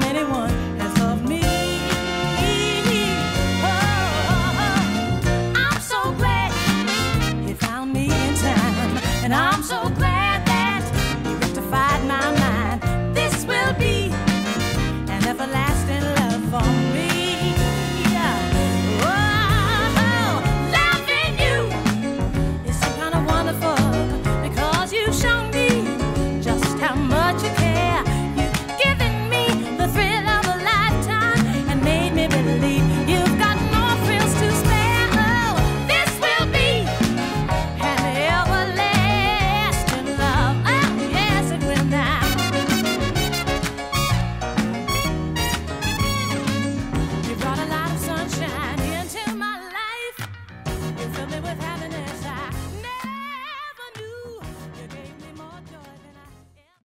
from anyone.